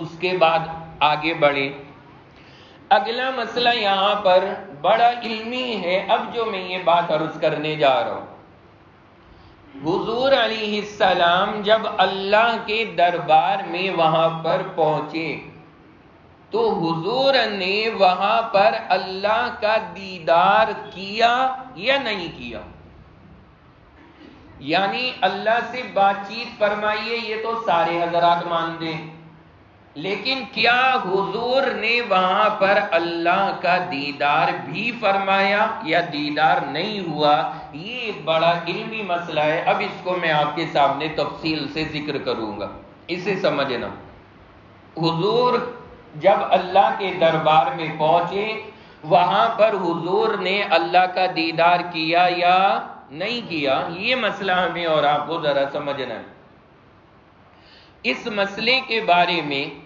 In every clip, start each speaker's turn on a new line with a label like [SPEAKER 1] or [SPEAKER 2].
[SPEAKER 1] उसके बाद आगे बढ़े। अगला मसला यहाँ पर बड़ा इल्मी है। अब जो मैं ये बात अर्ज़ करने जा रहा हूँ। हुजूर सलाम जब अल्लाह के दरबार में वहाँ पर पहुँचे तो हुजूर ने वहाँ पर अल्लाह का दीदार किया या नहीं किया? यानी अल्लाह से बातचीत फरमाइए, ये तो सारे हजरात मानते हैं लेकिन क्या हुजूर ने वहाँ पर अल्लाह का दीदार भी फरमाया या दीदार नहीं हुआ? ये एक बड़ा इल्मी मसला है। अब इसको मैं आपके सामने तफसील से ज़िक्र करूँगा। इसे समझना। हुजूर जब अल्लाह के दरबार में पहुँचे, वहाँ पर हुजूर ने अल्लाह का दीदार किया या नहीं किया? ये मसला हमें और आपको जरा समझना है। इस मसले के बारे में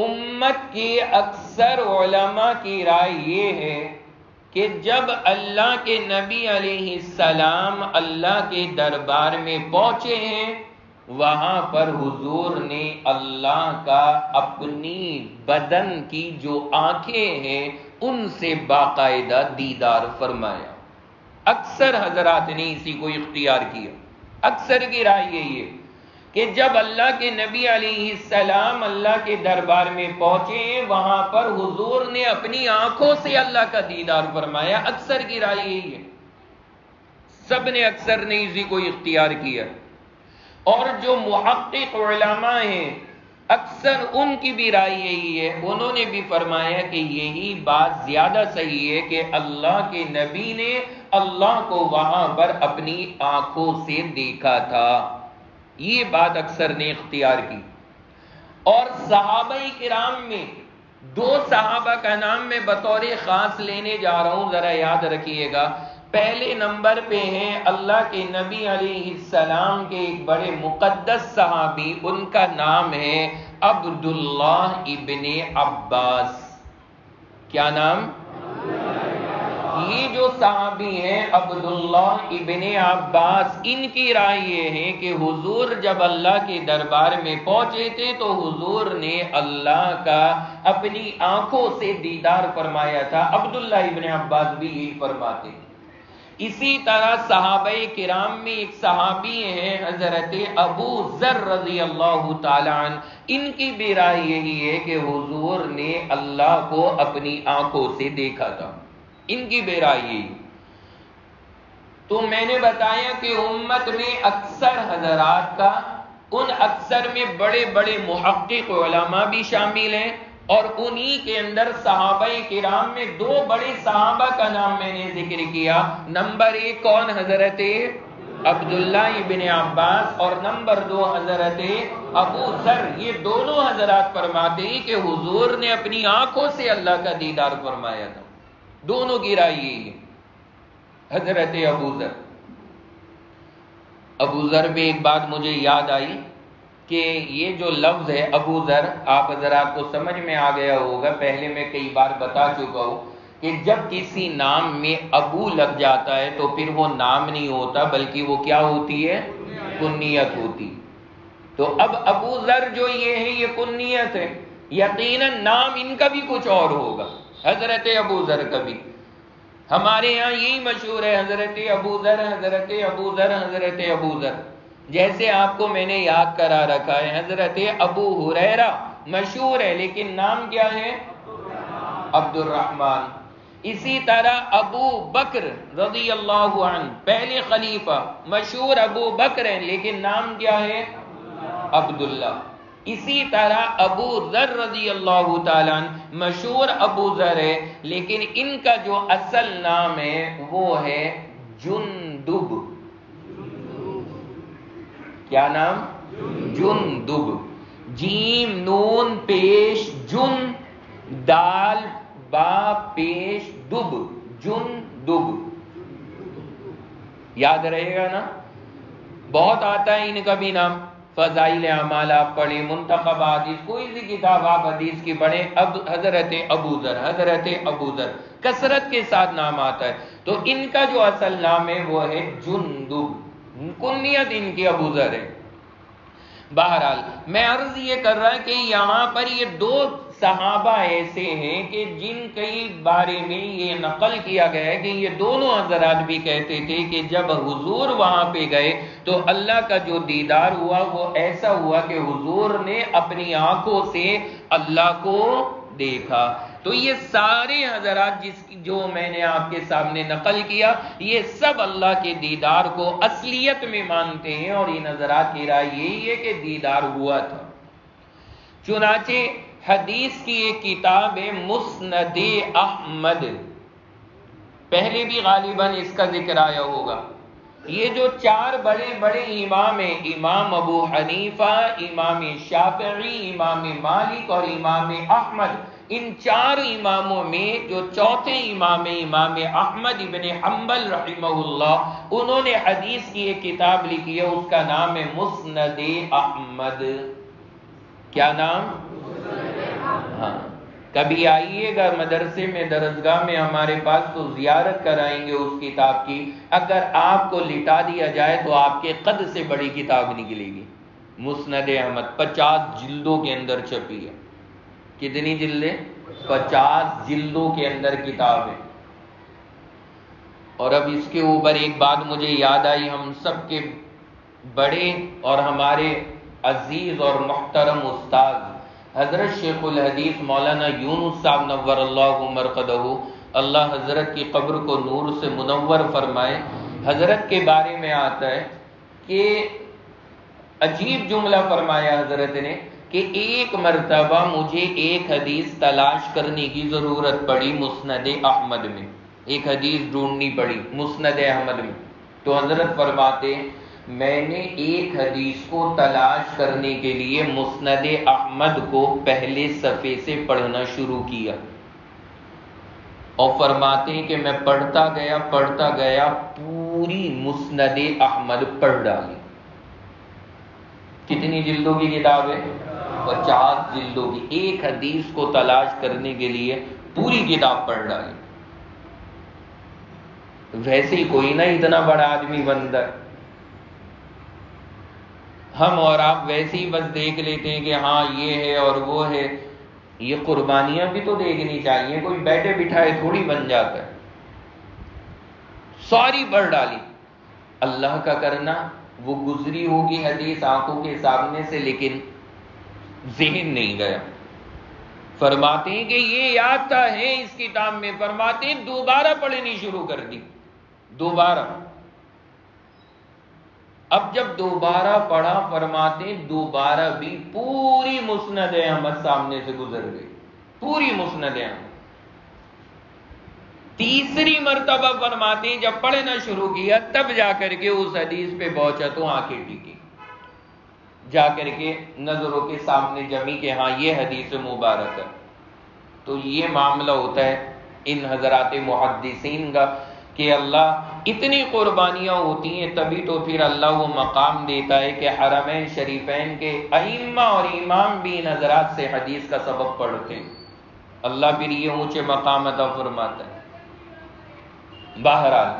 [SPEAKER 1] उम्मत के अक्सर ओलमा की राय ये है कि जब अल्लाह के नबी सलाम अल्लाह के दरबार में पहुँचे हैं, वहाँ पर हुजूर ने अल्लाह का अपनी बदन की जो आँखें हैं, उनसे बाकायदा दीदार फरमाया। अक्सर हजरात ने इसी को इख्तियार किया। अक्सर की राय यही है कि जब अल्लाह के नबी सलाम अल्लाह के दरबार में पहुँचे, वहाँ पर हुजूर ने अपनी आँखों से अल्लाह का दीदार फरमाया। अक्सर की राय यही है। सबने अक्सर ने इसी को इख्तियार किया। और जो मुहक्मा हैं, अक्सर उनकी भी राय यही है। उन्होंने भी फरमाया कि यही बात ज़्यादा सही है कि अल्लाह के नबी ने अल्लाह को वहाँ पर अपनी आँखों से देखा था। ये बात अक्सर ने इख्तियार की। और सहाबाई किराम में, दो सहाबा का नाम मैं बतौर खास लेने जा रहा हूँ, जरा याद रखिएगा। पहले नंबर पे हैं अल्लाह के नबी सलाम के एक बड़े मुकद्दस सहाबी, उनका नाम है अब्दुल्ला इबन अब्बास। क्या नाम? ये जो साहबी हैं अब्दुल्ला इबन अब्बास, इनकी राय ये है कि हुजूर जब अल्लाह के दरबार में पहुँचे थे तो हुजूर ने अल्लाह का अपनी आँखों से दीदार फरमाया था। अब्दुल्ला इबन अब्बास भी यही फरमाते इसी तरह सहाब किराम में एक सहाबी हैं, हज़रत अबू जर रज़ी अल्लाह तन इनकी भी राय यही है कि हुजूर ने अल्लाह को अपनी आँखों से देखा था। इनकी बेराई। तो मैंने बताया कि उम्मत में अक्सर हजरात का, उन अक्सर में बड़े बड़े मुहक्क भी शामिल हैं और उन्हीं के अंदर सहाबाई किराम में दो बड़े सहाबा का नाम मैंने ज़िक्र किया। नंबर एक कौन? हज़रत अब्दुल्ला इबन अब्बास और नंबर दो हज़रत अबू सर ये दोनों हजरात फरमाते हैं कि हुजूर ने अपनी आँखों से अल्लाह का दीदार फरमाया था। दोनों की राय यही है हज़रत अबूजर अबूजर में एक बात मुझे याद आई कि ये जो लफ्ज है अबूजर आप जरा को समझ में आ गया होगा, पहले मैं कई बार बता चुका हूँ कि जब किसी नाम में अबू लग जाता है तो फिर वो नाम नहीं होता, बल्कि वो क्या होती है? कुन्नियत होती। तो अब अबू जर जो ये है, ये कुन्नियत है। यकीनन नाम इनका भी कुछ और होगा। हज़रत अबू जर कभी। हमारे यहाँ यही मशहूर है, हज़रत अबू जर, हज़रत अबू जर, हज़रत अबू जर। जैसे आपको मैंने याद करा रखा है, हज़रत अबू हुरैरा मशहूर है, लेकिन नाम क्या है? अब्दुलरहमान इसी तरह अबू बकर रज़ी अल्लाह पहले खलीफा, मशहूर अबू बकर है, लेकिन नाम क्या है? अब्दुल्ला। इसी तरह अबू जर रज़ी अल्लाह मशहूर अबू जर है, लेकिन इनका जो असल नाम है, वो है जुनदुब क्या नाम? जुनदुब जीम, नून, पेश, जुन, दाल बा पेश, दुब। जुन दुब याद रहेगा ना? बहुत आता है इनका भी नाम। फ़जाइल अमाल आप पढ़े मुंतब आदिश कोई सी किताब आप हदीस की पढ़े, अब हज़रत अबूजर हज़रत अबूजर कसरत के साथ नाम आता है। तो इनका जो असल नाम है, वो है जुंदुब। कुत इनकी अबूजर है। बहरहाल, मैं अर्ज़ ये कर रहा कि यहाँ पर ये दो सहाबा ऐसे हैं कि जिन कई बारे में ये नकल किया गया है कि ये दोनों हजरात भी कहते थे कि जब हुजूर वहाँ पे गए तो अल्लाह का जो दीदार हुआ, वो ऐसा हुआ कि हुजूर ने अपनी आँखों से अल्लाह को देखा। तो ये सारे हजरात जिस जो मैंने आपके सामने नकल किया, ये सब अल्लाह के दीदार को असलियत में मानते हैं और इन हजरात की राय यही है कि दीदार हुआ था। चुनाचे हदीस की एक किताब है मुस्नद अहमद। पहले भी गालिबन इसका ज़िक्र आया होगा। ये जो चार बड़े बड़े इमाम हैं, इमाम अबू हनीफा, इमाम शाफी, इमाम मालिक और इमाम अहमद, इन चार इमामों में जो चौथे इमाम इमाम अहमद इबन हम्बल रहीमहुल्लाह, उन्होंने हदीस की एक किताब लिखी है, उसका नाम है मुस्नद अहमद। क्या नाम? हाँ। कभी आइएगा मदरसे में, दरसगाह में हमारे पास तो जियारत कराएँगे उस किताब की। अगर आपको लिटा दिया जाए तो आपके कद से बड़ी किताब निकलेगी। मुस्नद अहमद, पचास जिल्दों के अंदर छपी है। कितनी जिल्दे? पचास जिल्दों के अंदर किताब है। और अब इसके ऊपर एक बात मुझे याद आई, हम सबके बड़े और हमारे अज़ीज़ और मोहतरम उस्ताद। हज़रत शेखुल हदीस मौलाना यूनुस साहब नवर मरकदहू, अल्लाह हज़रत की कब्र को नूर से मुनवर फरमाए। हज़रत के बारे में आता है कि अजीब जुमला फरमाया हज़रत ने कि एक मरतबा मुझे एक हदीस तलाश करने की ज़रूरत पड़ी मुस्ंद अहमद में। एक हदीस ढूंढनी पड़ी मुस्ंद अहमद में। तो हज़रत फरमाते मैंने एक हदीस को तलाश करने के लिए मुस्नद अहमद को पहले सफ़े से पढ़ना शुरू किया। और फरमाते हैं कि मैं पढ़ता गया पढ़ता गया, पूरी मुस्नद अहमद पढ़ डाली। कितनी जिल्दों की किताब है? पचास जिल्दों की। एक हदीस को तलाश करने के लिए पूरी किताब पढ़ डाली। वैसे ही कोई ना इतना बड़ा आदमी बंदर हम और आप वैसे ही बस देख लेते हैं कि हाँ ये है और वो है। ये कुर्बानियाँ भी तो देखनी चाहिए। कोई बैठे बिठाए थोड़ी बन जाता है। सारी, बढ़ डाली। अल्लाह का करना, वो गुजरी होगी हदीस आँखों के सामने से, लेकिन जहन नहीं गया। फरमाते हैं कि ये याद था है इस किताब में। फरमाते दोबारा पढ़नी शुरू कर दी। दोबारा। अब जब दोबारा पढ़ा, फरमाते दोबारा भी पूरी मुस्नद अहमद सामने से गुजर गई। पूरी मुस्नद अहमद तीसरी मरतबा फरमाते जब पढ़ना शुरू किया, तब जाकर के उस हदीस पे पहुँचा तो आँखें टिकी। जाकर के नज़रों के सामने जमी के हाँ ये हदीस मुबारक है। तो ये मामला होता है इन हजरात मुहदसिन का, कि अल्लाह इतनी कुर्बानियाँ होती हैं, तभी तो फिर अल्लाह वो मकाम देता है कि हरमैन शरीफैन के अहिम्मा और इमाम भी इन हजरात से हदीस का सबक पढ़ते हैं। अल्लाह फिर ये ऊँचे मकाम अदा फरमाता है। बहरहाल,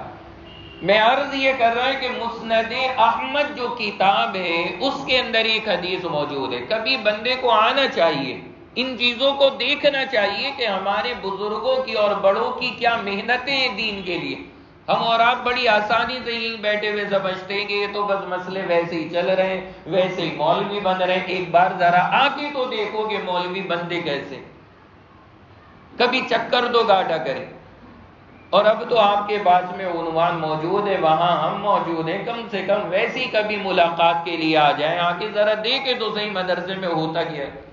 [SPEAKER 1] मैं अर्ज़ ये कर रहा है कि मुस्नद अहमद जो किताब है, उसके अंदर एक हदीस मौजूद है। कभी बंदे को आना चाहिए, इन चीज़ों को देखना चाहिए कि हमारे बुज़ुर्गों की और बड़ों की क्या मेहनतें हैं दीन के लिए। हम और आप बड़ी आसानी से यही बैठे हुए समझते हैं कि ये तो बस मसले वैसे ही चल रहे हैं, वैसे ही मौलवी बन रहे हैं। एक बार जरा आके तो देखो कि मौलवी बनते कैसे। कभी चक्कर तो गाटा करें। और अब तो आपके पास में उनवान मौजूद है, वहाँ हम मौजूद हैं। कम से कम वैसी कभी मुलाकात के लिए आ जाए। आके जरा देखे तो सही, मदरसे में होता क्या है।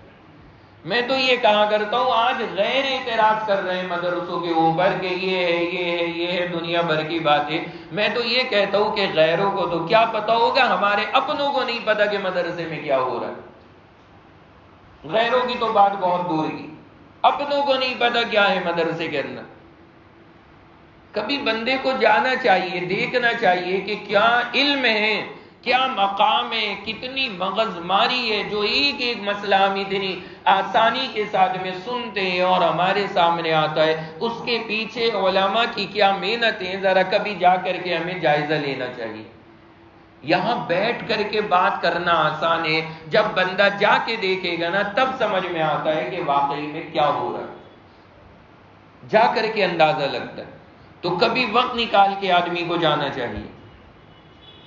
[SPEAKER 1] मैं तो ये कहा करता हूँ, आज गैर एतराज़ कर रहे हैं मदरसों के ऊपर के ये है ये है ये है, दुनिया भर की बात। है मैं तो ये कहता हूँ कि गैरों को तो क्या पता होगा, हमारे अपनों को नहीं पता कि मदरसे में क्या हो रहा है। गैरों की तो बात बहुत दूर की। अपनों को नहीं पता क्या है मदरसे के अंदर। कभी बंदे को जाना चाहिए, देखना चाहिए कि क्या इल्म है क्या मकाम है कितनी मगजमारी है जो एक एक मसला हम इतनी आसानी के साथ में सुनते हैं और हमारे सामने आता है। उसके पीछे ओलामा की क्या मेहनत है? जरा कभी जा करके हमें जायजा लेना चाहिए। यहाँ बैठ करके बात करना आसान है। जब बंदा जाके देखेगा ना, तब समझ में आता है कि वाकई में क्या हो रहा है। जा करके अंदाज़ा लगता है। तो कभी वक्त निकाल के आदमी को जाना चाहिए।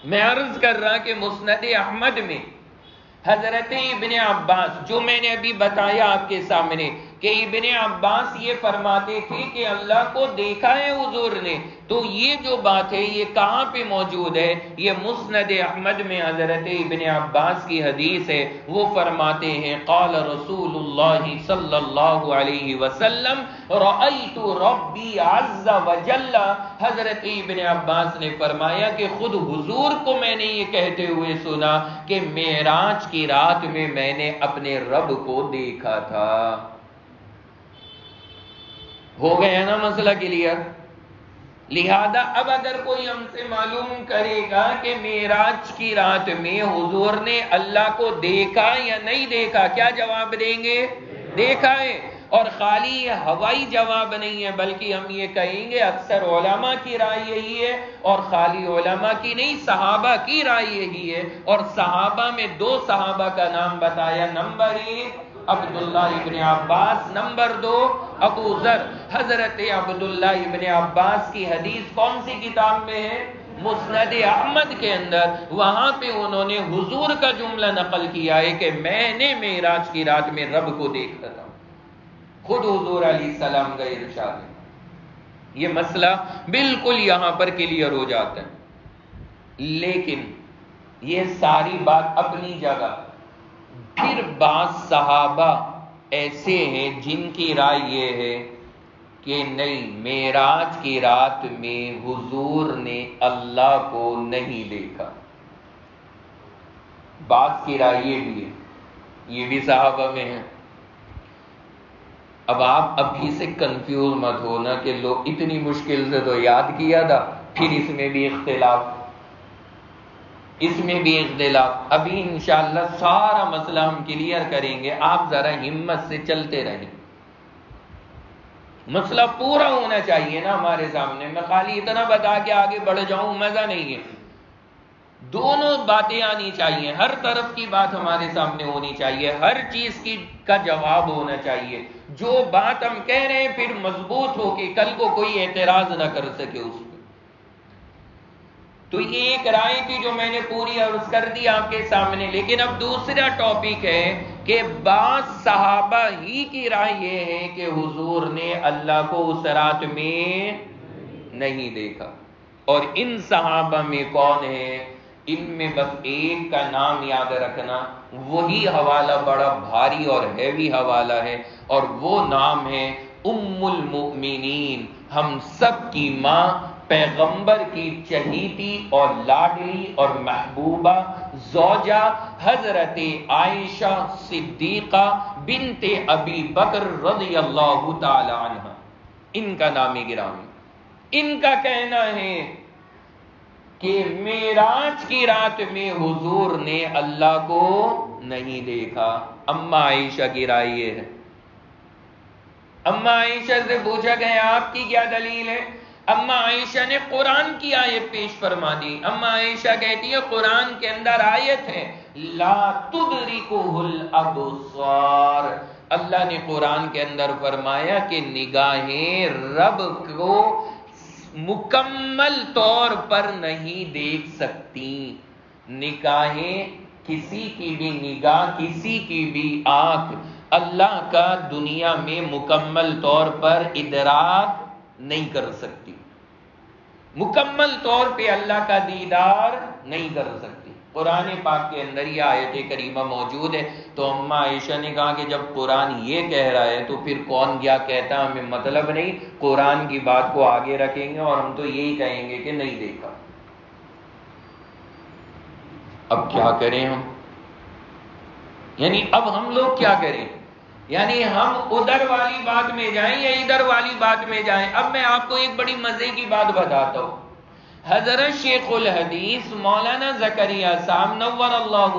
[SPEAKER 1] मैं अर्ज़ कर रहा कि मुस्नद अहमद में हज़रत इबन अब्बास, जो मैंने अभी बताया आपके सामने कि इबन अब्बास ये फरमाते थे कि अल्लाह को देखा है हुजूर ने। तो ये जो बात है, ये कहाँ पे मौजूद है? ये मुस्नद अहमद में हज़रत इबन अब्बास की हदीस है। वो फरमाते हैं, कौल रसूलुल्लाह सल्लल्लाहु अलैहि वसल्लम रब्बी अज़्ज़ हज़रत इबन अब्बास ने फरमाया कि खुद हुजूर को मैंने ये कहते हुए सुना कि मेराज की रात में मैंने अपने रब को देखा था। हो गया ना मसला क्लियर? लिहाजा अब अगर कोई हमसे मालूम करेगा कि मेराज की रात में हुजूर ने अल्लाह को देखा या नहीं देखा, क्या जवाब देंगे? देखा है। और खाली ये हवाई जवाब नहीं है, बल्कि हम ये कहेंगे, अक्सर ओलमा की राय यही है और खाली ओलमा की नहीं, सहाबा की राय यही है। और सहाबा में दो सहाबा का नाम बताया। नंबर एक अब्दुल्ला इबन अब्बास। नंबर दो, अबू जर। हज़रत अब्दुल्ला इबन अब्बास की हदीस कौन सी किताब में है? मुस्नद अहमद के अंदर। वहाँ पे उन्होंने हुजूर का जुमला नकल किया है कि मैंने मेराज की रात में रब को देखा था। खुद हुजूर अली सलाम का इरशाद ये मसला बिल्कुल यहाँ पर क्लियर हो जाता है। लेकिन ये सारी बात अपनी जगह फिर बास सहाबा ऐसे हैं जिनकी राय ये है कि नहीं, मेराज की रात में हुजूर ने अल्लाह को नहीं देखा। बात की राय ये भी है, ये भी साहबा में है। अब आप अभी से कंफ्यूज मत होना कि लोग इतनी मुश्किल से तो याद किया था, फिर इसमें भी इख्तिलाफ इसमें भी इख्तलाफ अभी इंशाला सारा मसला हम क्लियर करेंगे। आप जरा हिम्मत से चलते रहें। मसला पूरा होना चाहिए ना हमारे सामने। मैं खाली इतना बता के आगे बढ़ जाऊँ, मज़ा नहीं है। दोनों बातें आनी चाहिए। हर तरफ़ की बात हमारे सामने होनी चाहिए। हर चीज़ की का जवाब होना चाहिए। जो बात हम कह रहे हैं, फिर मज़बूत हो कि कल को कोई एतराज़ ना कर सके उस तो एक राय थी जो मैंने पूरी अर्ज़ कर दी आपके सामने। लेकिन अब दूसरा टॉपिक है कि बास सहाबा ही की राय यह है कि हुजूर ने अल्लाह को उस रात में नहीं देखा। और इन सहाबा में कौन है? इनमें बस एक का नाम याद रखना, वही हवाला बड़ा भारी और हैवी हवाला है। और वो नाम है उम्मुल मुमिनीन, हम सब की माँ पैगंबर की चहीती और लाडली और महबूबा जोजा हज़रत आयशा सिद्दीका बिनते अबी बकर रज़ी अल्लाह इनका नामी गिरामी। इनका कहना है कि मेराज की रात में हुजूर ने अल्लाह को नहीं देखा। अम्मा आयशा की राय है। अम्मा आयशा से पूछा गया आपकी क्या दलील है? अम्मा आयशा ने कुरान की आयत पेश फरमा दी। अम्मा आयशा कहती है, कुरान के अंदर आयत है, ला तुदरिकुहुल अबसार। अल्लाह ने कुरान के अंदर फरमाया कि निगाहें रब को मुकम्मल तौर पर नहीं देख सकती। निगाहें किसी की भी निगाह, किसी की भी आँख, अल्लाह का दुनिया में मुकम्मल तौर पर इदराक नहीं कर सकती। मुकम्मल तौर पे अल्लाह का दीदार नहीं कर सकती। कुरान पाक के अंदर यह आयत करीमा मौजूद है। तो अम्मा आयशा ने कहा कि जब कुरान ये कह रहा है तो फिर कौन क्या कहता हमें मतलब नहीं। कुरान की बात को आगे रखेंगे और हम तो यही कहेंगे कि नहीं देखा। अब क्या करें हम? यानी अब हम लोग क्या करें? यानी हम उधर वाली बात में जाएँ या इधर वाली बात में जाएँ, अब मैं आपको एक बड़ी मज़े की बात बताता हूँ। हज़रत शेखुल हदीस मौलाना जकरिया साहब नवर अल्लाह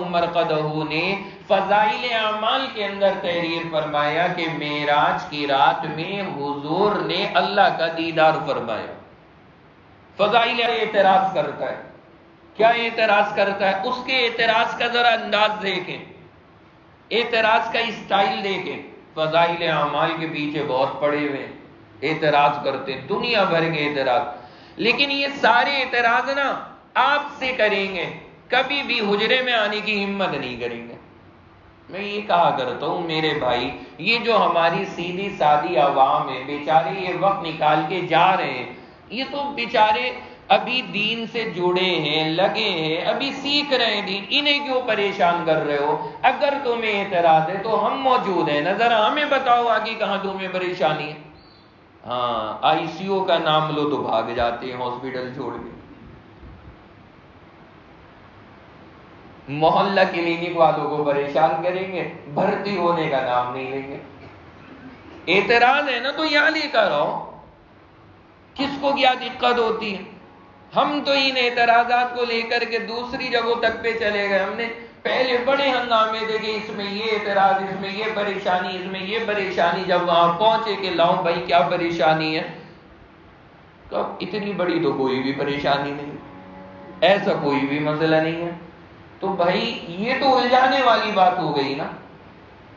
[SPEAKER 1] ने फजाइल अमाल के अंदर तहरीर फरमाया कि मेराज की रात में हुजूर ने अल्लाह का दीदार फरमाया। फजाइल एतराज़ करता है। क्या एतराज़ करता है? उसके एतराज़ का जरा अंदाज देखें। एतराज़ का स्टाइल देखें। फजाइल अमाल के पीछे बहुत पड़े हुए एतराज़ करते, दुनिया भर के एतराज़। लेकिन ये सारे एतराज़ ना आपसे करेंगे। कभी भी हुजरे में आने की हिम्मत नहीं करेंगे। मैं ये कहा करता हूँ, मेरे भाई, ये जो हमारी सीधी सादी आवाम है, बेचारे ये वक्त निकाल के जा रहे हैं। ये तो बेचारे अभी दीन से जुड़े हैं, लगे हैं, अभी सीख रहे हैं दीन, इन्हें क्यों परेशान कर रहे हो? अगर तुम्हें एतराज़ है तो हम मौजूद हैं। ना जरा हमें बताओ आगे कहाँ तुम्हें परेशानी है। हाँ आईसीयू का नाम लो तो भाग जाते हैं हॉस्पिटल छोड़ के। मोहल्ला क्लिनिक वालों को परेशान करेंगे, भर्ती होने का नाम नहीं लेंगे। एतराज़ है ना तो यहाँ लेकर आओ। किसको क्या दिक्कत होती है? हम तो इन एतराजात को लेकर के दूसरी जगहों तक पे चले गए। हमने पहले बड़े हंगामे देखे, इसमें ये एतराज़ इसमें ये परेशानी, इसमें ये परेशानी, जब वहाँ पहुँचे कि लाओ भाई, क्या परेशानी है? तो इतनी बड़ी तो कोई भी परेशानी नहीं। ऐसा कोई भी मसला नहीं है। तो भाई, ये तो उलझाने वाली बात हो गई ना।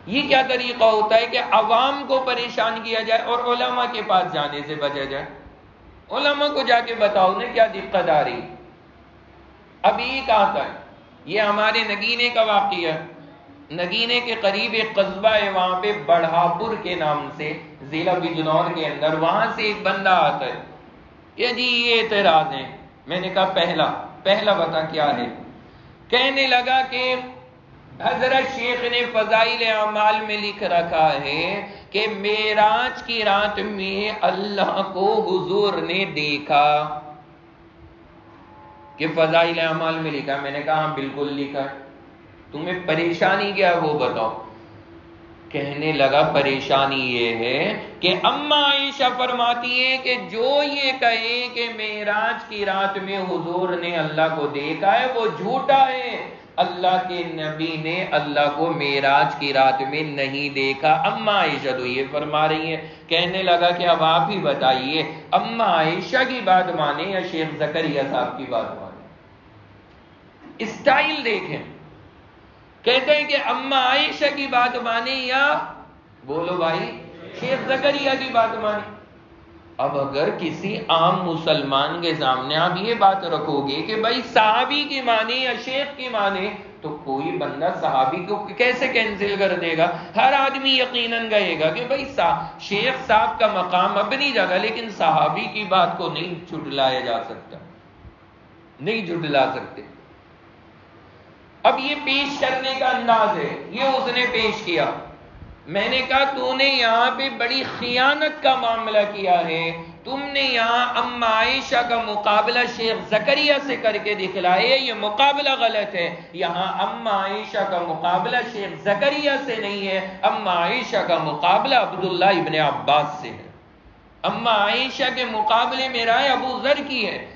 [SPEAKER 1] ये क्या तरीका होता है कि अवाम को परेशान किया जाए और ओलमा के पास जाने से बचा जाए? ओलमा को जाके बताओ ना क्या दिक्कत आ रही? अभी ये कहा था ये हमारे नगीने का वाक्य है। नगीने के करीब एक कस्बा है, वहाँ पे बढ़ापुर के नाम से, जिला बिजनौर के अंदर, वहाँ से एक बंदा आता है। ये जी, ये एतराज़ है। मैंने कहा, पहला पहला बता क्या है? कहने लगा कि हज़रत शेख ने फजाइल अमाल में लिख रखा है कि मेराज की रात में अल्लाह को हुजूर ने देखा। कि फजाइल अमाल में लिखा। मैंने कहा हाँ बिल्कुल लिखा तुम्हें परेशानी क्या वो बताओ। कहने लगा, परेशानी ये है कि अम्मा आयशा फरमाती है कि जो ये कहे कि मेराज की रात में हुजूर ने अल्लाह को देखा है, वो झूठा है। अल्लाह के नबी ने अल्लाह को मेराज की रात में नहीं देखा। अम्मा आयशा तो ये फरमा रही है। कहने लगा कि अब आप ही बताइए, अम्मा आयशा की बात माने या शेख जकरिया साहब की बात माने? स्टाइल देखें। कहते हैं कि अम्मा आयशा की बात माने या, बोलो भाई, शेख जकरिया की बात माने। अब अगर किसी आम मुसलमान के सामने आप ये बात रखोगे कि भाई साहबी की माने या शेख की माने तो कोई बंदा साहबी को कैसे कैंसिल कर देगा? हर आदमी यकीनन कहेगा कि भाई शेख साहब का मकाम अपनी जगह, लेकिन साहबी की बात को नहीं छुटलाया जा सकता। नहीं जुटला सकते। अब ये पेश करने का अंदाज है। ये उसने पेश किया। मैंने कहा, तूने यहाँ पे बड़ी खियानत का मामला किया है। तुमने यहाँ अम्मा आयशा का मुकाबला शेख जकरिया से करके दिखलाए ये मुकाबला गलत है। यहाँ अम्मा आयशा का मुकाबला शेख जकरिया से नहीं है। अम्मा आयशा का मुकाबला अब्दुल्ला इबन अब्बास से है। अम्मा आयशा के मुकाबले में राय अबू जर की है।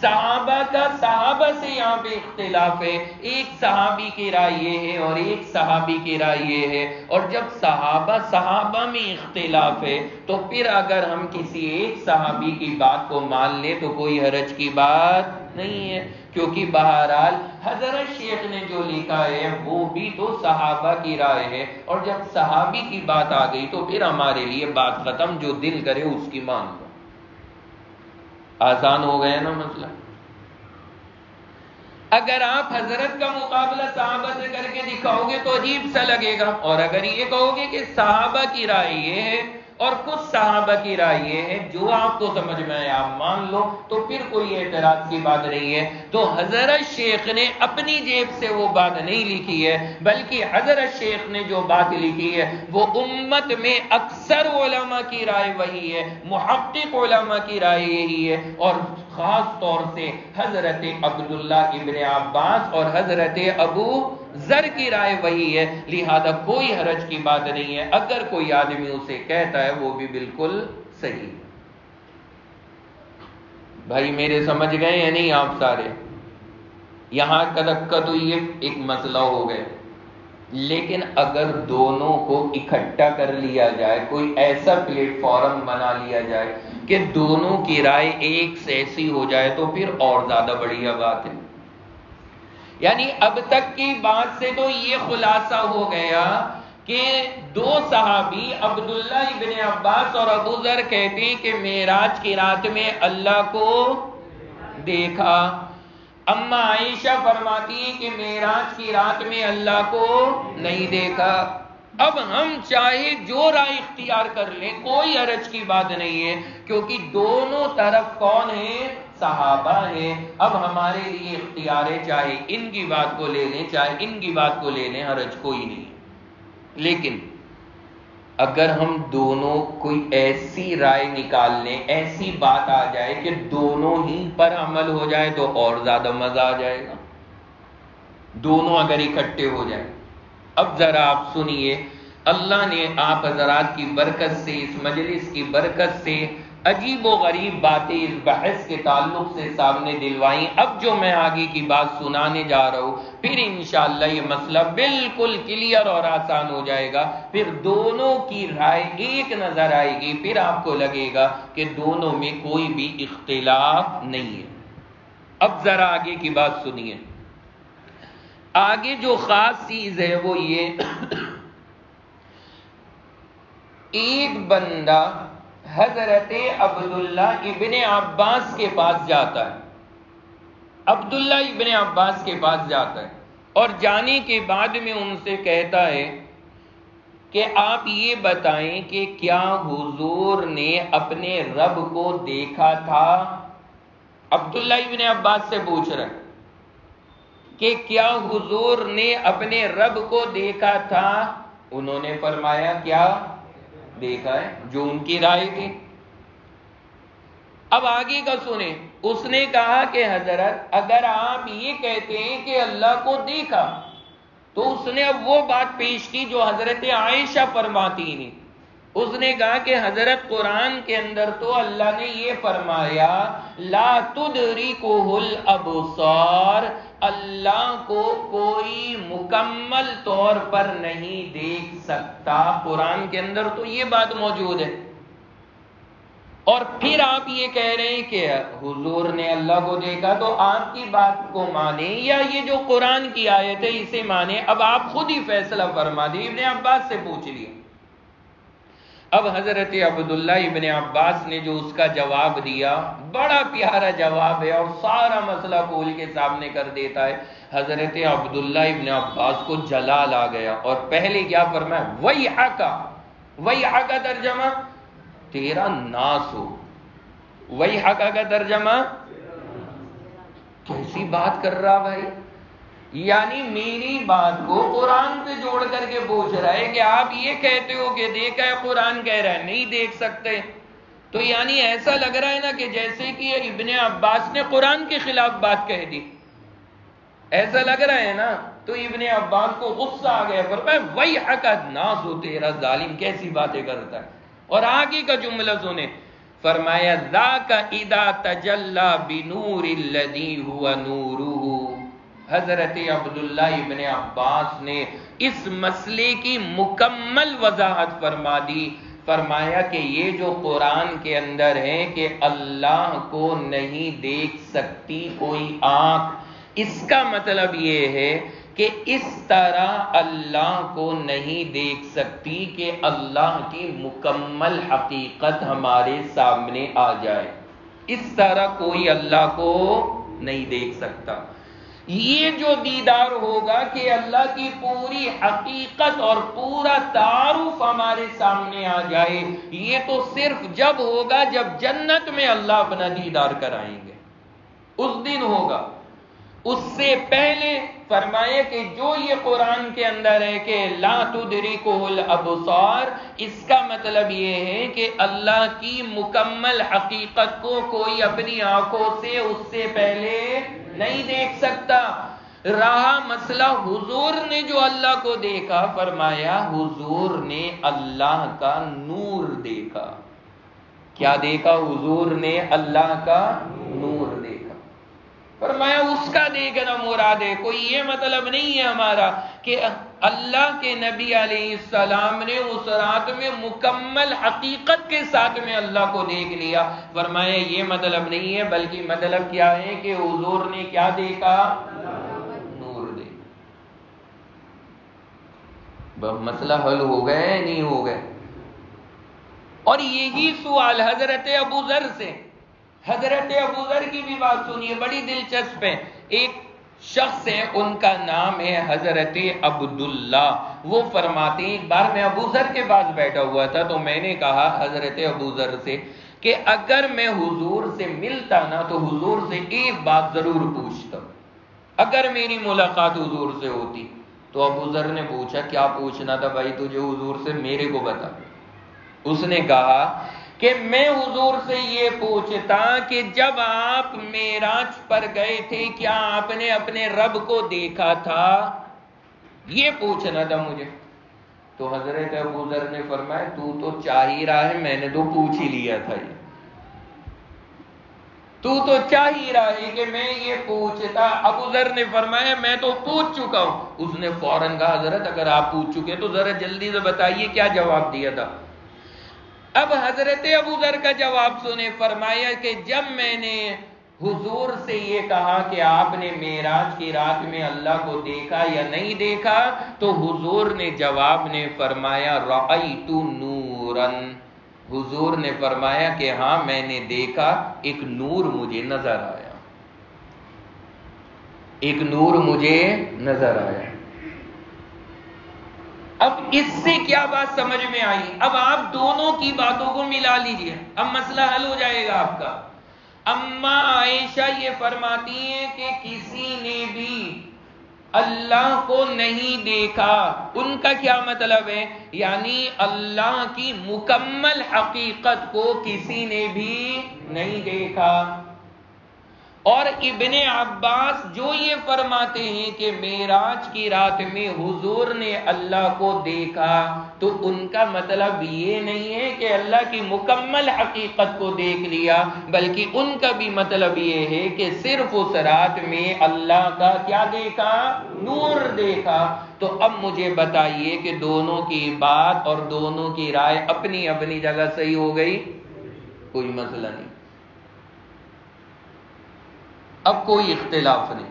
[SPEAKER 1] सहाबा का सहाबा से यहाँ पे इख्तिलाफ है। एक सहाबी की राय ये है और एक सहाबी की राय ये है। और जब सहाबा सहाबा में इख्तिलाफ है तो फिर अगर हम किसी एक सहाबी की बात को मान ले तो कोई हरज की बात नहीं है। क्योंकि बहरहाल हज़रत शेख ने जो लिखा है, वो भी तो सहाबा की राय है। और जब सहाबी की बात आ गई तो फिर हमारे लिए बात खत्म, जो दिल करे उसकी मान लो। आसान हो गया ना मसला। अगर आप हज़रत का मुकाबला साहबा से करके दिखाओगे तो अजीब सा लगेगा। और अगर ये कहोगे कि साहबा की राय ये है और कुछ साहबा की राय ये है, जो आपको समझ में आए, आप मान लो तो फिर कोई एतराज़ की बात नहीं है। तो हज़रत शेख ने अपनी जेब से वो बात नहीं लिखी है, बल्कि हज़रत शेख ने जो बात लिखी है, वो उम्मत में अक्सर ओलमा की राय वही है मुहक्क ओलमा की राय यही है। और खास तौर से हज़रत अब्दुल्ला इबन अब्बास और हज़रत अबू जर की राय वही है, लिहाजा कोई हरज की बात नहीं है। अगर कोई आदमी उसे कहता है, वो भी बिल्कुल सही भाई, मेरे समझ गए या नहीं आप सारे? यहाँ कदक का तो ये एक मसला हो गया। लेकिन अगर दोनों को इकट्ठा कर लिया जाए, कोई ऐसा प्लेटफॉर्म बना लिया जाए कि दोनों की राय एक से ऐसी हो जाए तो फिर और ज़्यादा बढ़िया बात है। यानी अब तक की बात से तो ये खुलासा हो गया कि दो सहाबी अब्दुल्ला इबन अब्बास और अबू जर कहते हैं कि मेराज की रात में अल्लाह को देखा। अम्मा आयशा फरमाती है कि मेराज की रात में अल्लाह को नहीं देखा। अब हम चाहे जो राय इख्तियार कर लें, कोई अरज की बात नहीं है, क्योंकि दोनों तरफ़ कौन है? सहाबा है, अब हमारे लिए इख्तियार है चाहे इनकी बात को ले लें, चाहे इनकी बात को ले लें, हरज कोई नहीं। लेकिन अगर हम दोनों कोई ऐसी राय निकाल लें, ऐसी बात आ जाए कि दोनों ही पर अमल हो जाए तो और ज़्यादा मज़ा आ जाएगा। दोनों अगर इकट्ठे हो जाए। अब जरा आप सुनिए, अल्लाह ने आप हजरात की बरकत से, इस मजलिस की बरकत से अजीब व गरीब बातें इस बहस के ताल्लुक से सामने दिलवाई। अब जो मैं आगे की बात सुनाने जा रहा हूँ, फिर इंशाला ये मसला बिल्कुल क्लियर और आसान हो जाएगा। फिर दोनों की राय एक नज़र आएगी, फिर आपको लगेगा कि दोनों में कोई भी इख्तिलाफ नहीं है। अब जरा आगे की बात सुनिए। आगे जो खास चीज़ है वो ये, एक बंदा हज़रत अब्दुल्ला इबन अब्बास के पास जाता है। अब्दुल्ला इबन अब्बास के पास जाता है और जाने के बाद में उनसे कहता है कि आप ये बताएँ कि क्या हुजूर ने अपने रब को देखा था? अब्दुल्ला इबन अब्बास से पूछ रहा कि क्या हुजूर ने अपने रब को देखा था? उन्होंने फरमाया, क्या? देखा है, जो उनकी राय थी। अब आगे का सुने। उसने कहा कि हज़रत, अगर आप ये कहते हैं कि अल्लाह को देखा तो उसने अब वो बात पेश की जो हज़रत आयशा फरमाती नहीं उसने कहा कि हज़रत, कुरान के अंदर तो अल्लाह ने ये फरमाया, ला तुदरी को हुल अबसार अल्लाह को कोई मुकम्मल तौर पर नहीं देख सकता। कुरान के अंदर तो ये बात मौजूद है। और फिर आप ये कह रहे हैं कि हुजूर ने अल्लाह को देखा तो आपकी बात को माने या ये जो कुरान की आयत है इसे माने, अब आप खुद ही फैसला फरमा दी इबन अब्बास से पूछ लिया अब हज़रत अब्दुल्ला इबन अब्बास ने जो उसका जवाब दिया, बड़ा प्यारा जवाब है और सारा मसला खोल के सामने कर देता है। हज़रत अब्दुल्ला इबन अब्बास को जलाल आ गया और पहले क्या फरमाया? वही हाका वही हाका तर्जमा, तेरा नास हो। वही हाका का तर्जमा, कैसी बात कर रहा भाई? यानी मेरी बात को कुरान पे जोड़ करके पूछ रहा है कि आप ये कहते हो कि देखा है कुरान कह रहा है, नहीं देख सकते। तो यानी ऐसा लग रहा है ना कि जैसे कि इब्ने अब्बास ने कुरान के खिलाफ बात कह दी। ऐसा लग रहा है ना तो इब्ने अब्बास को गुस्सा आ गया, पर वही हकत ना सो तेरा जालिम कैसी बातें करता है? और आगे का जुमला सुने फरमाया का इदा तजल्ला बिनूर हुआ नूरू हज़रत अब्दुल्ला इबन अब्बास ने इस मसले की मुकम्मल वजाहत फरमा दी। फरमाया कि ये जो कुरान के अंदर है कि अल्लाह को नहीं देख सकती कोई आँख, इसका मतलब ये है कि इस तरह अल्लाह को नहीं देख सकती कि अल्लाह की मुकम्मल हकीकत हमारे सामने आ जाए। इस तरह कोई अल्लाह को नहीं देख सकता। ये जो दीदार होगा कि अल्लाह की पूरी हकीकत और पूरा तारुफ हमारे सामने आ जाए, ये तो सिर्फ़ जब होगा जब जन्नत में अल्लाह अपना दीदार कराएँगे। उस दिन होगा। उससे पहले फरमाए कि जो ये कुरान के अंदर है कि लातुदरी कोल अबसार, इसका मतलब ये है कि अल्लाह की मुकम्मल हकीकत को कोई अपनी आँखों से, उससे पहले नहीं देख सकता। रहा मसला हुजूर ने जो अल्लाह को देखा, फरमाया, हुजूर ने अल्लाह का नूर देखा। क्या देखा? हुजूर ने अल्लाह का नूर फरमाया उसका देखना मुराद है कोई ये मतलब नहीं है हमारा कि अल्लाह के नबी सलाम ने उस रात में मुकम्मल हकीकत के साथ में अल्लाह को देख लिया। फरमाया, ये मतलब नहीं है, बल्कि मतलब क्या है कि हजूर ने क्या देखा? नूर देखा। मसला हल हो गया नहीं हो गए और यही सवाल हज़रत अबू जर से। हज़रत अबूजर की भी बात सुनिए, बड़ी दिलचस्प है। एक शख्स है, उनका नाम है हज़रत अब्दुल्ला वो फरमाते एक बार मैं अबूजर के पास बैठा हुआ था तो मैंने कहा हज़रत अबूजर से कि अगर मैं हुजूर से मिलता ना तो हुजूर से एक बात ज़रूर पूछता। अगर मेरी मुलाकात हुजूर से होती तो अबूजर ने पूछा, क्या पूछना था भाई तुझे हुजूर से? मेरे को बता। उसने कहा कि मैं हुजूर से ये पूछता कि जब आप मेराज पर गए थे, क्या आपने अपने रब को देखा था? ये पूछना था मुझे। तो हज़रत अबूजर ने फरमाया, तू तो चाह ही रहा है, मैंने तो पूछ ही लिया था ये। तू तो चाह ही रहा है कि मैं ये पूछता। अबूजर ने फरमाया, मैं तो पूछ चुका हूँ। उसने फ़ौरन कहा, हज़रत, अगर आप पूछ चुके तो जरा जल्दी से बताइए, क्या जवाब दिया था? अब हज़रत अबू जर का जवाब सुने, फरमाया कि जब मैंने हुजूर से ये कहा कि आपने मेराज की रात में अल्लाह को देखा या नहीं देखा तो हुजूर ने जवाब ने फरमाया रई तू नूरन। हुजूर ने फरमाया कि हाँ, मैंने देखा, एक नूर मुझे नज़र आया। एक नूर मुझे नज़र आया। अब इससे क्या बात समझ में आई? अब आप दोनों की बातों को मिला लीजिए। अब मसला हल हो जाएगा आपका। अम्मा आयशा ये फरमाती हैं कि किसी ने भी अल्लाह को नहीं देखा। उनका क्या मतलब है? यानी अल्लाह की मुकम्मल हकीकत को किसी ने भी नहीं देखा। और इब्ने अब्बास जो ये फरमाते हैं कि मेराज की रात में हुजूर ने अल्लाह को देखा तो उनका मतलब ये नहीं है कि अल्लाह की मुकम्मल हकीकत को देख लिया, बल्कि उनका भी मतलब ये है कि सिर्फ़ उस रात में अल्लाह का क्या देखा? नूर देखा। तो अब मुझे बताइए कि दोनों की बात और दोनों की राय अपनी अपनी जगह सही हो गई? कोई मसला नहीं। अब कोई इख्तिलाफ नहीं।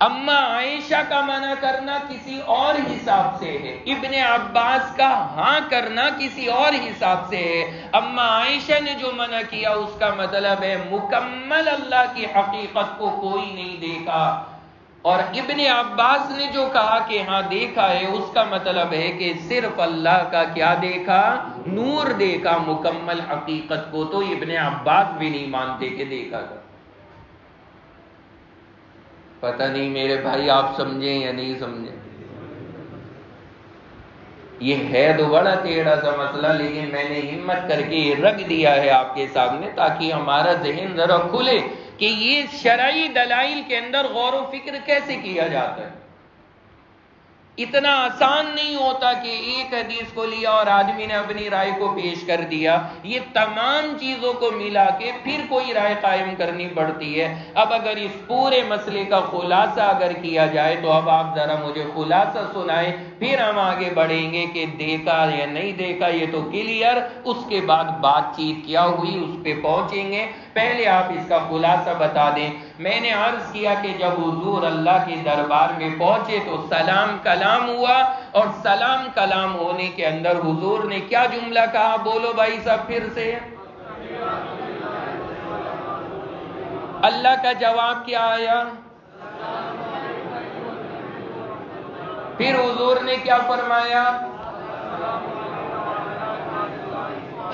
[SPEAKER 1] अम्मा आयशा का मना करना किसी और हिसाब से है। इब्ने अब्बास का हाँ करना किसी और हिसाब से है। अम्मा आयशा ने जो मना किया, उसका मतलब है मुकम्मल अल्लाह की हकीकत को कोई नहीं देखा। और इब्ने अब्बास ने जो कहा कि हाँ देखा है, उसका मतलब है कि सिर्फ़ अल्लाह का क्या देखा? नूर देखा मुकम्मल हकीकत को। तो इब्ने अब्बास भी नहीं मानते कि देखा था पता नहीं मेरे भाई आप समझे या नहीं समझे। ये है तो बड़ा टेढ़ा सा मसला, लेकिन मैंने हिम्मत करके रख दिया है आपके सामने, ताकि हमारा जहन जरा खुले कि ये शराई दलाइल के अंदर गौर व फ़िक्र कैसे किया जाता है। इतना आसान नहीं होता कि एक हदीस को लिया और आदमी ने अपनी राय को पेश कर दिया। ये तमाम चीज़ों को मिला के फिर कोई राय कायम करनी पड़ती है। अब अगर इस पूरे मसले का खुलासा अगर किया जाए तो अब आप जरा मुझे खुलासा सुनाए फिर हम आगे बढ़ेंगे कि देखा या नहीं देखा, ये तो क्लियर। उसके बाद बातचीत क्या हुई, उस पर पहुँचेंगे। पहले आप इसका खुलासा बता दें। मैंने अर्ज़ किया कि जब हुजूर अल्लाह के दरबार में पहुँचे तो सलाम कलाम हुआ और सलाम कलाम होने के अंदर हुजूर ने क्या जुमला कहा? बोलो भाई साहब फिर से। अल्लाह का जवाब क्या आया? फिर हुजूर ने क्या फरमाया?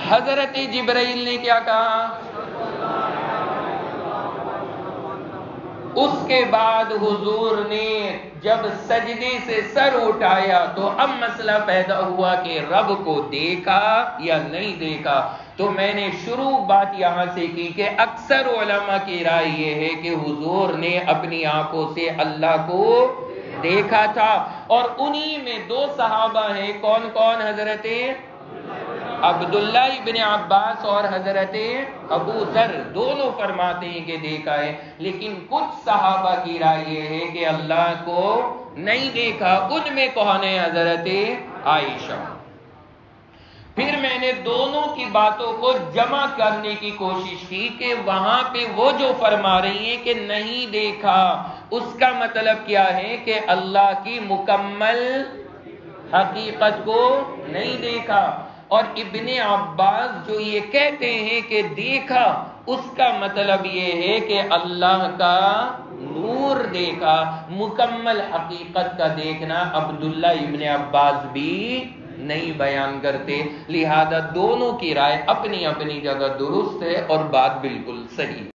[SPEAKER 1] हज़रत जिब्राइल ने क्या कहा? उसके बाद हुजूर ने जब सजदे से सर उठाया तो अब मसला पैदा हुआ कि रब को देखा या नहीं देखा? तो मैंने शुरू बात यहाँ से की कि अक्सर उलमा की राय यह है कि हुजूर ने अपनी आँखों से अल्लाह को देखा था। और उन्हीं में दो सहाबा हैं कौन कौन हज़रत अब्दुल्ला इबन अब्बास और हज़रत अबू जर दोनों फरमाते हैं कि देखा है, लेकिन कुछ सहाबा की राय यह है कि अल्लाह को नहीं देखा। उनमें कौन है हज़रत आयशा? फिर मैंने दोनों की बातों को जमा करने की कोशिश की कि वहाँ पे वो जो फरमा रही है कि नहीं देखा, उसका मतलब क्या है कि अल्लाह की मुकम्मल हकीकत को नहीं देखा। और इब्ने अब्बास जो ये कहते हैं कि देखा, उसका मतलब ये है कि अल्लाह का नूर देखा, मुकम्मल हकीकत का देखना अब्दुल्ला इब्ने अब्बास भी नहीं बयान करते। लिहाजा दोनों की राय अपनी अपनी जगह दुरुस्त है और बात बिल्कुल सही